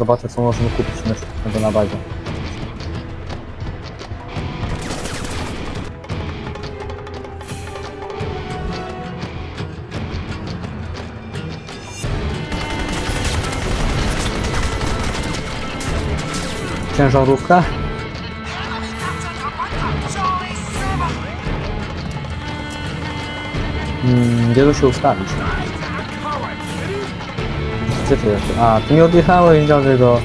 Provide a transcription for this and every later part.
Zobaczę co możemy kupić następnego na bazie. Ciężarówka? Hmm, gdzie tu się ustawić? 啊！停留第三位叫这个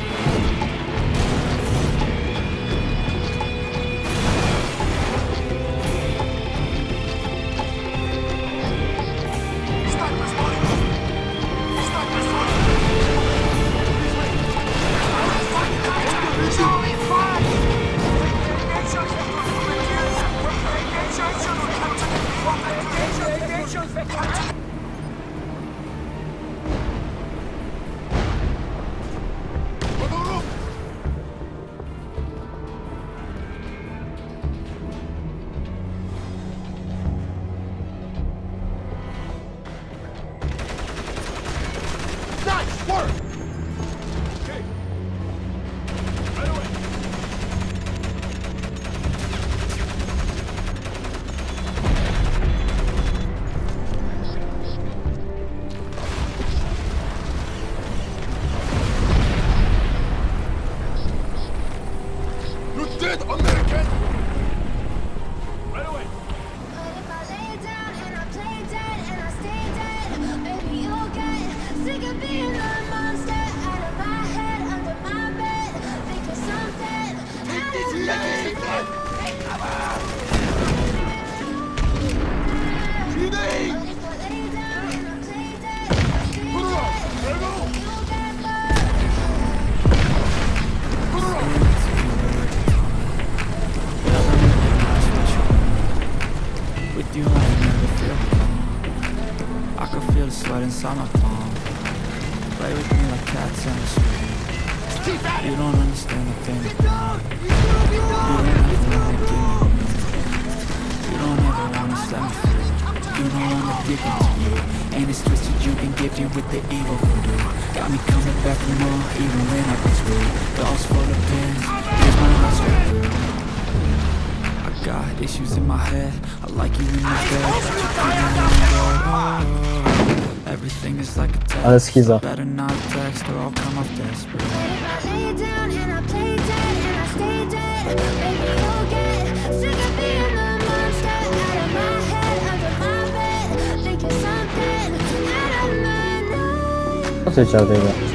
my palm. Play with me like cats on the street. You don't understand a thing You don't ever wanna me. You don't ever wanna. You don't wanna give it to you. And it's twisted, you've been gifted with the evil voodoo. Got me coming back for more, even when I've been screwed. Dolls full of pins, here's my heart straight through. I got issues in my head. I like you in the bed, but you keep me on the road. Everything is like a test. Ale schiza. Better not text or I'll come off desperate. But if I lay down and I play dead and I stay dead, maybe you'll get sick of being the monster out of my head, under my bed, thinking something out of my night. Co ty dziadyga? But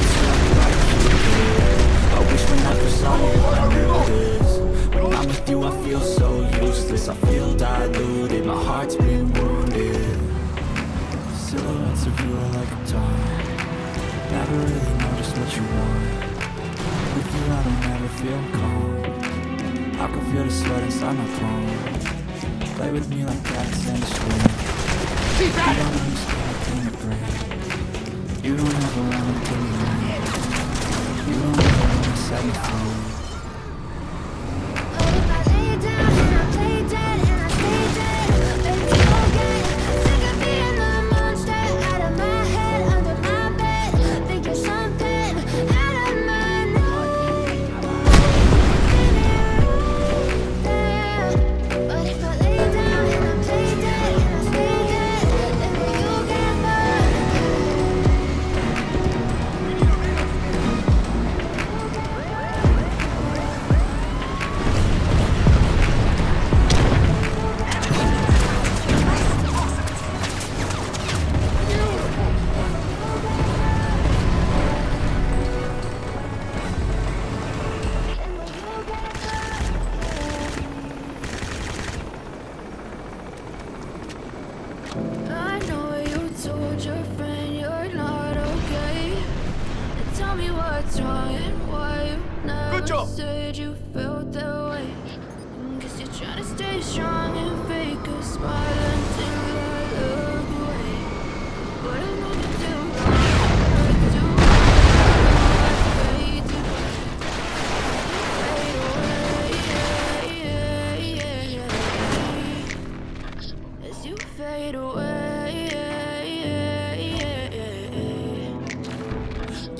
wish when I first saw you, I knew this When I'm with you, I feel so useless I feel diluted, my heart's been wounded Silhouettes of you are like a dawn Never really know just what you want with you, I don't ever feel calm. I can feel the sweat inside my palms. Play with me like cats street. You don't understand brings. You don't ever wanna give me. You don't ever trying? Why you never Good job. said you felt that way? You're trying to stay strong and fake a smile until I look away. But I know you do wrong. I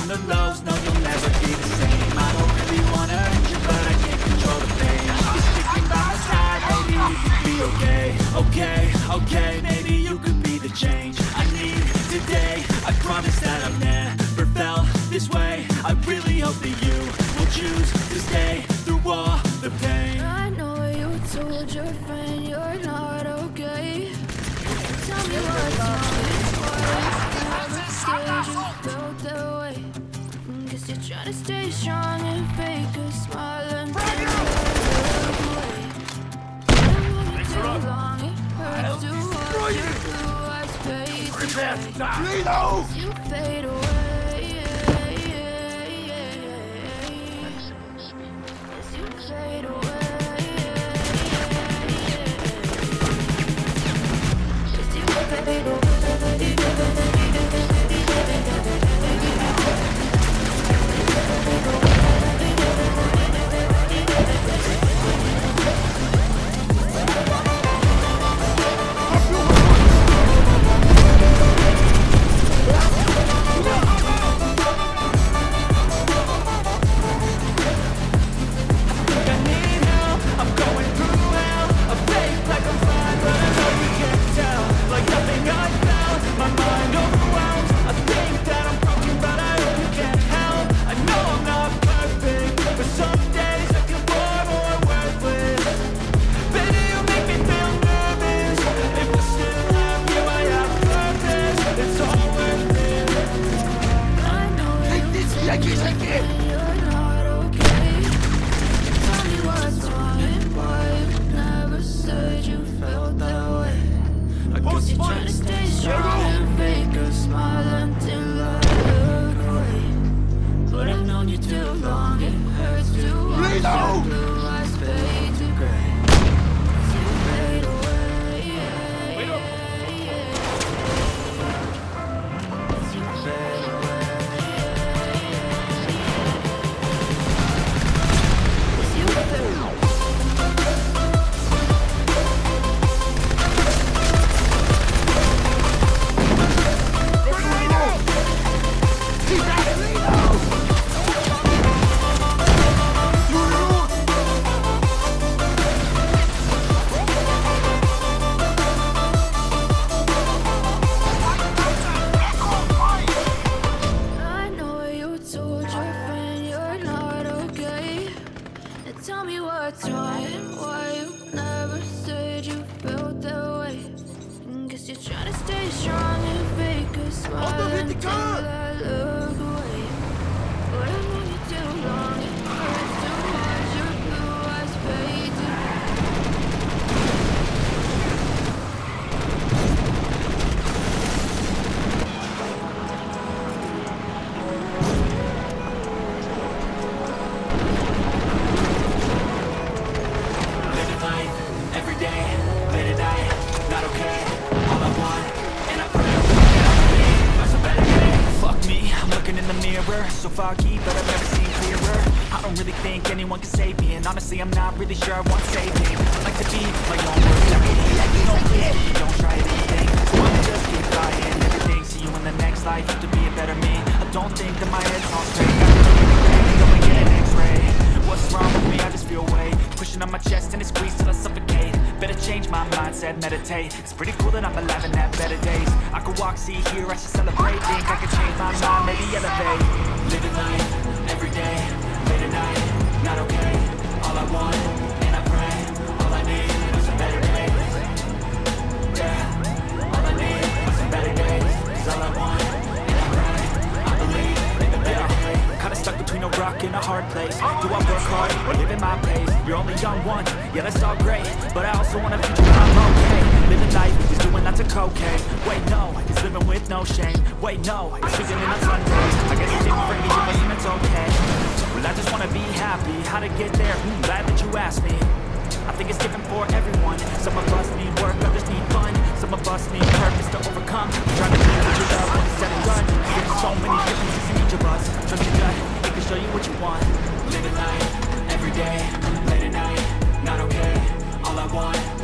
and the lows, to stay strong and fake a smile until I look away. I know you too long. It hurts to watch your blue eyes fade to gray. Lino! You fade away. Honestly, I'm not really sure I want saving. I like to be my own worst enemy. No risk if you don't try anything. So I'ma just keep trying everything. See you in the next life, have to be a better me. I don't think that my head's on straight. Gotta go and get an X-ray. What's wrong with me? I just feel weight Pushing on my chest and it squeezes till I suffocate Better change my mindset, meditate It's pretty cool that I'm alive and have better days I could walk, see, hear, I should celebrate Think I could change my mind, maybe elevate Living life, every day in a hard place. Do I work hard or live in my pace? You're only young once. yeah that's all great. But I also want a future where I'm okay. Living life is doing lots of cocaine. Wait no, it's living with no shame. Wait no, it's sleeping in a Sundays I guess it didn't bring me it's okay. Well I just wanna be happy, how to get there? Hmm, glad that you asked me. I think it's different for everyone. Some of us need work, others need fun. Some of us need purpose to overcome. Trying to be what you love when it's said and done There's so many differences in each of us. Trust your gut, it can show you what you want. Living life, every day, late at night. Not okay, all I want,